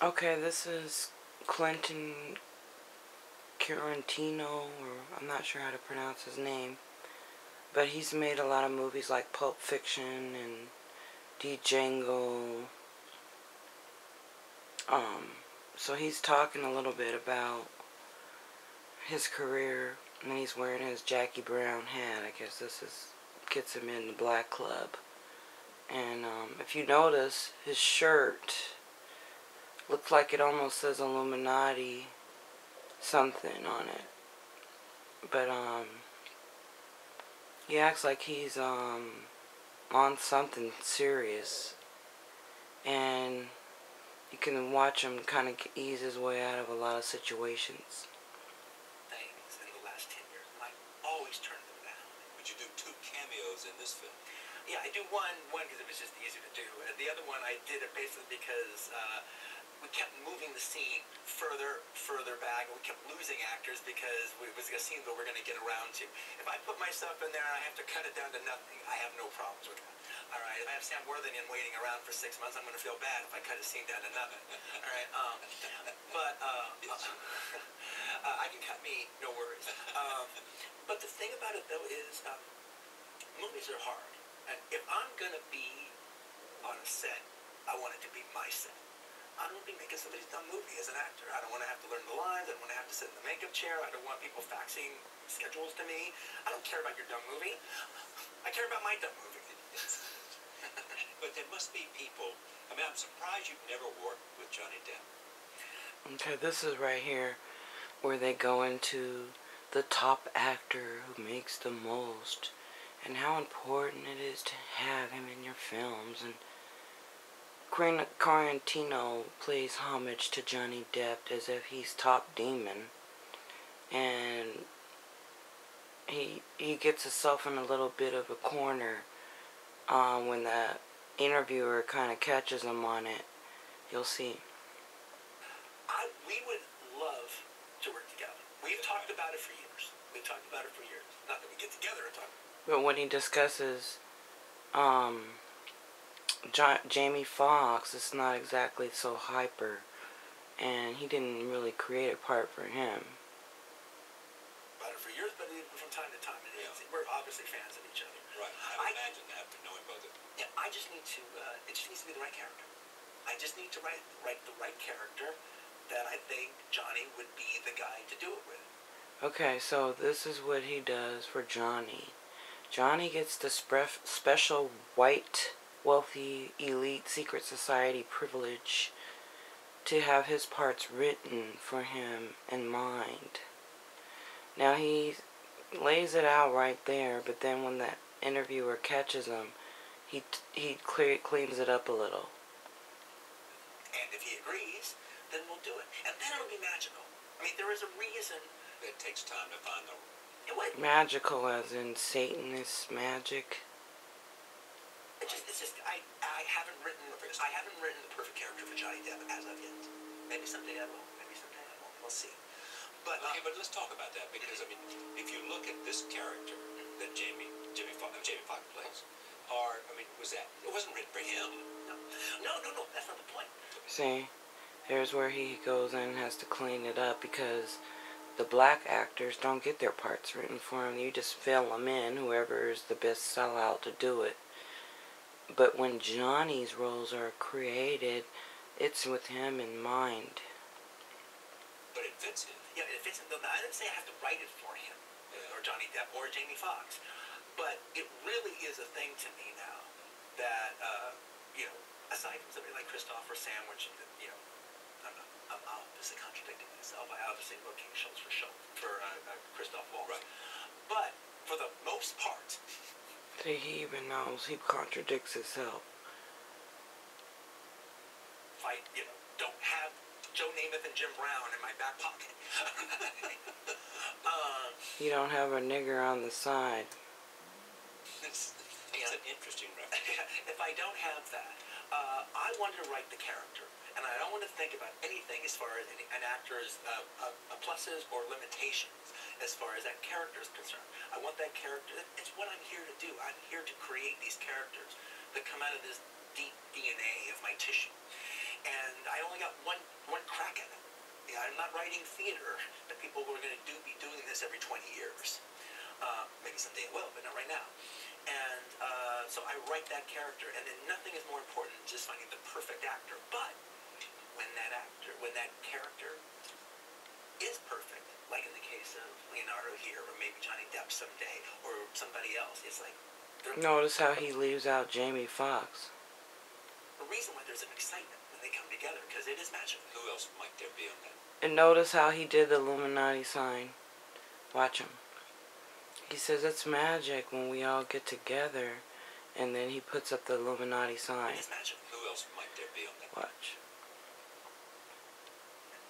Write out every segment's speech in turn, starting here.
Okay, this is Quentin Tarantino, or I'm not sure how to pronounce his name. But he's made a lot of movies like Pulp Fiction and Django. Um, so he's talking a little bit about his career, and he's wearing his Jackie Brown hat. I guess this is gets him in the black club. And um, if you notice, his shirt looks like it almost says Illuminati something on it. But um, he acts like he's um on something serious, and you can watch him kind of ease his way out of a lot of situations. Things in the last 10 years, and I always turn them down. But you do two cameos in this film. Yeah, I do one, one because it was just easier to do. And the other one, I did it basically because uh, we kept moving the scene further, further back, and we kept losing actors because it was a scene that we're going to get around to. If I put myself in there and I have to cut it down to nothing, I have no problems with that. All right, if I have Sam Worthington waiting around for six months, I'm going to feel bad if I cut a scene down to nothing. All right, um, but uh, uh, I can cut me, no worries. Um, but the thing about it though is, um, movies are hard, and if I'm going to be on a set, I want it to be my set. I don't want to be making somebody's dumb movie as an actor. I don't want to have to learn the lines. I don't want to have to sit in the makeup chair. I don't want people faxing schedules to me. I don't care about your dumb movie. I care about my dumb movie. But there must be people. I mean, I'm surprised you've never worked with Johnny Depp. Okay, this is right here where they go into the top actor who makes the most and how important it is to have him in your films and Quentin Tarantino plays homage to Johnny Depp as if he's top demon and he he gets himself in a little bit of a corner uh, when the interviewer kind of catches him on it you'll see I, we would love to work together. We've talked about it for years. We've talked about it for years. Not that we get together and talk. But when he discusses um, Ja- Jamie Foxx, is not exactly so hyper, and he didn't really create a part for him. About it for years, but from time to time, and it's, we're obviously fans of each other. Right. I I- imagine that, but knowing both of them. Yeah, I just need to. Uh, it just needs to be the right character. I just need to write write the right character that I think Johnny would be the guy to do it with. Okay, so this is what he does for Johnny. Johnny gets the spre- special white, wealthy, elite secret society privilege to have his parts written for him in mind. Now he lays it out right there, but then when the interviewer catches him, he he clear- cleans it up a little. And if he agrees, then we'll do it. And then it'll be magical. I mean, there is a reason. It takes time to find the. Magical, as in Satanist magic. It just, it's just, I, I haven't written, I haven't written the perfect character for Johnny Depp as of yet. Maybe someday I will. Maybe someday I won't. We'll see. But Okay, uh, but let's talk about that because I mean, if you look at this character that Jamie Jimmy Fox, Jamie Foxx plays, or I mean, was that it wasn't written for him? no, no, no, no. That's not the point. See, here's where he goes in and has to clean it up because the black actors don't get their parts written for them. You just fill them in, whoever is the best sellout to do it. But when Johnny's roles are created, it's with him in mind. But it fits him. Yeah, it fits. No, I didn't say I have to write it for him, or Johnny Depp, or Jamie Foxx. But it really is a thing to me now that uh, you know, aside from somebody like Christopher Sandwich, you know, I'm not, I'm obviously contradicting myself. I obviously wrote King Schultz for Schultz, for uh, uh, Christoph Waltz. Right. But for the most part, See, he even knows he contradicts himself. if I you know don't have Joe Namath and Jim Brown in my back pocket. um, You don't have a nigger on the side. It's, it's an interesting reference. if I don't have that, uh, I want to write the character, and I don't want to think about anything as far as any, an actor's uh, uh, uh, pluses or limitations as far as that character is concerned. I want that character. It's what I'm here to do. I'm here to create these characters that come out of this deep DNA of my tissue. And I only got one one crack at it. Yeah, I'm not writing theater that people were going to do be doing this every 20 years. Uh, maybe someday it will, but not right now. And uh, so I write that character, and then nothing is more important than just finding the perfect actor. But when that actor, when that character is perfect, like in the case of Leonardo here, or maybe Johnny Depp someday, or somebody else, it's like Notice how he leaves out Jamie Foxx. the reason why there's an excitement when they come together because it is magical. Who else might there be on that? And notice how he did the Illuminati sign. Watch him. He says it's magic when we all get together, and then he puts up the Illuminati sign. It is magical Who else might there be on that? Watch.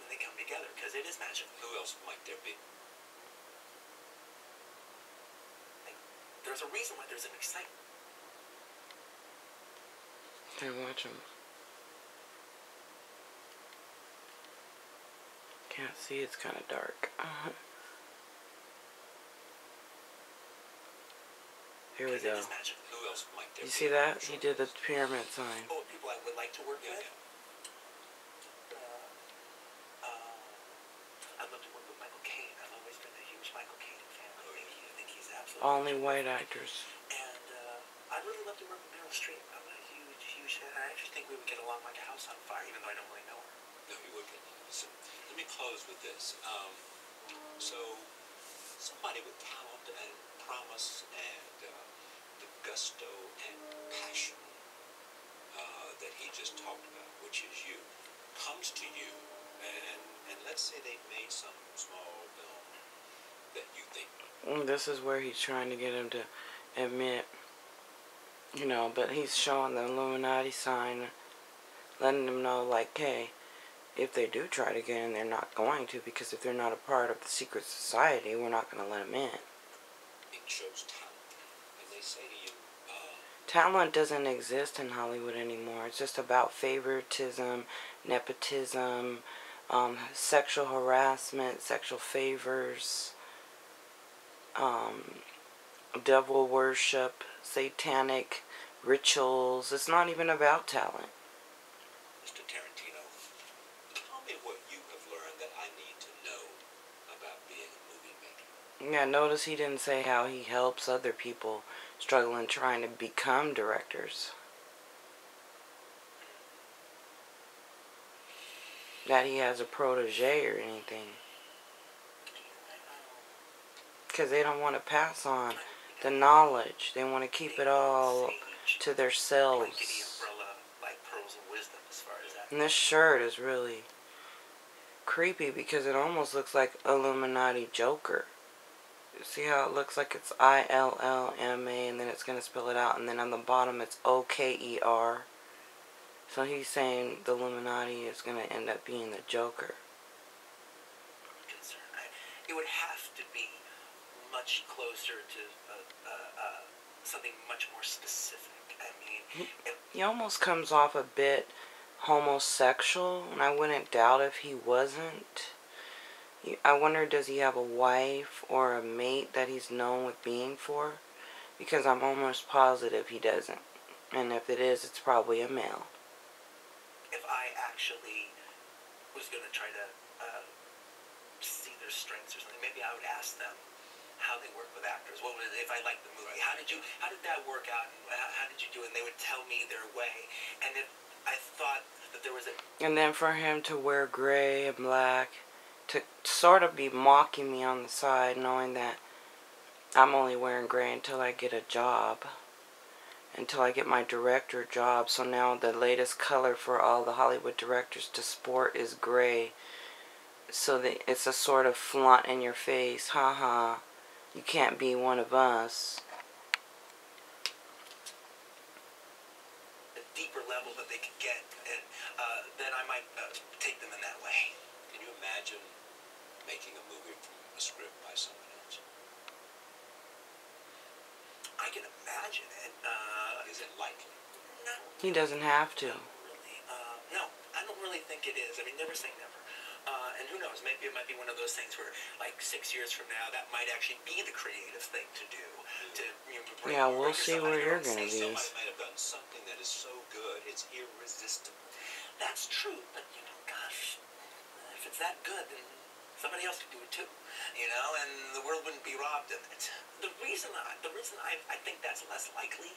when they come together because it is magical. Who else might there be? There's a reason why there's an excitement. Hey, watch him. Can't see, it's kind of dark. Uh-huh. Here we 'cause go. It is magical. Who else might You see that? He did the pyramid sign. Oh, people I would like to work Yeah, with. yeah. Uh, uh, I'd love to work with Michael Caine. I've always been a huge Michael Caine fan. I think, he, I think he's absolutely. Only white actors. And uh, I'd really love to work with Meryl Streep. I'm a huge, huge fan. I actually think we would get along like a house on fire, even though I don't really know her. No, you would get Listen, let me close with this. Um, so, somebody with talent and promise and uh, the gusto and passion uh, that he just talked about, which is you, comes to you, and and let's say they've made some small film that you think Mm, This is where he's trying to get him to admit, you know, but he's showing the Illuminati sign, letting them know, like, hey, if they do try to get in, they're not going to, because if they're not a part of the secret society, we're not going to let them in. it shows talent, and they say to you, uh, Talent doesn't exist in Hollywood anymore. It's just about favoritism, nepotism, um, sexual harassment, sexual favors, um, devil worship, satanic rituals. It's not even about talent. Mr. Tarantino, tell me what you have learned that I need to know about being a movie maker. Yeah, notice he didn't say how he helps other people struggling trying to become directors. That he has a protege or anything. Because they don't want to pass on the knowledge. They want to keep it all to themselves. And this shirt is really creepy because it almost looks like Illuminati Joker. See how it looks like it's I L L M A and then it's going to spell it out and then on the bottom it's O K E R. So he's saying the Illuminati is going to end up being the Joker. it would have to be much closer to uh, uh, uh, something much more specific. I mean, it, He almost comes off a bit homosexual and I wouldn't doubt if he wasn't. I wonder does he have a wife or a mate that he's known with being for? Because I'm almost positive he doesn't. And if it is, it's probably a male. if I actually was going to try to uh, see their strengths or something, maybe I would ask them how they work with actors. What was if I liked the movie? How did you? How did that work out? How, how did you do? it? And they would tell me their way. And if I thought that there was a And then for him to wear gray and black, to sort of be mocking me on the side, knowing that I'm only wearing gray until I get a job. Until I get my director job. So now the latest color for all the Hollywood directors to sport is gray. So it's a sort of flaunt in your face. Haha. You can't be one of us. a deeper level that they could get, and uh, then I might uh, take them in that way. Can you imagine making a movie from a script by someone else? I can imagine it. Uh, Is it likely? no, He doesn't have to. Really. Uh, no, I don't really think it is. I mean, never say never. And who knows? Maybe it might be one of those things where, like six years from now, that might actually be the creative thing to do. To you know, bring, Yeah, we'll see where you're gonna be. Somebody might have done something that is so good, it's irresistible. That's true, but you know, gosh, if it's that good, then somebody else could do it too, you know, and the world wouldn't be robbed. And it's, the reason I, the reason I, I think that's less likely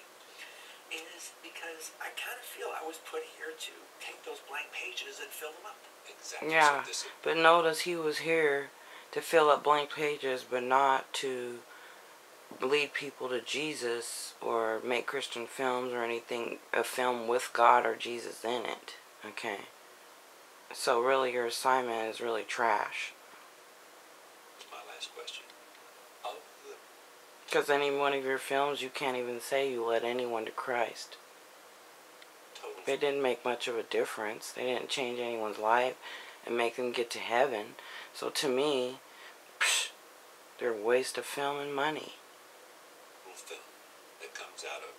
is because I kind of feel I was put here to take those blank pages and fill them up. Exactly. Yeah, So is, but notice he was here to fill up blank pages, but not to lead people to Jesus or make Christian films or anything, a film with God or Jesus in it. Okay. So really your assignment is really trash. my last question. Because any one of your films, you can't even say you led anyone to Christ. It didn't make much of a difference. They didn't change anyone's life and make them get to heaven. So to me, psh, they're a waste of film and money. film that comes out of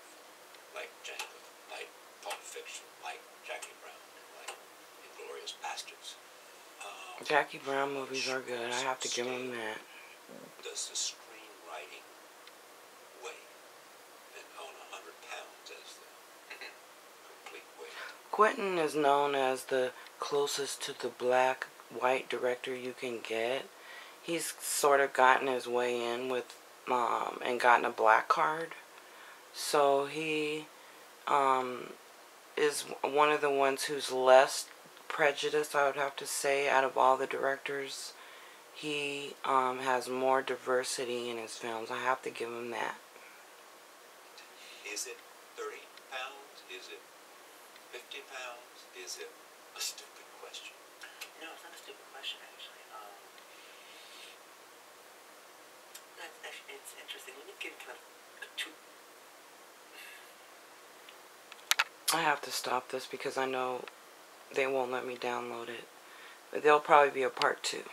like Django, like Pulp Fiction, like Jackie Brown, like Inglourious Basterds. Um, Jackie Brown movies are good. I have to give him that. does the screenwriting weigh and own a hundred pounds as the complete weight? Quentin is known as the closest to the black white director you can get. He's sort of gotten his way in with um and gotten a black card. So he um is one of the ones who's less prejudiced, I would have to say, out of all the directors. He um has more diversity in his films. I have to give him that. Is it thirty pounds? Is it fifty pounds? Is it a stupid question? No, it's not a stupid question, actually. Um, that's, actually, it's interesting. Let me get kind of a two. I have to stop this because I know they won't let me download it. But there'll probably be a part two.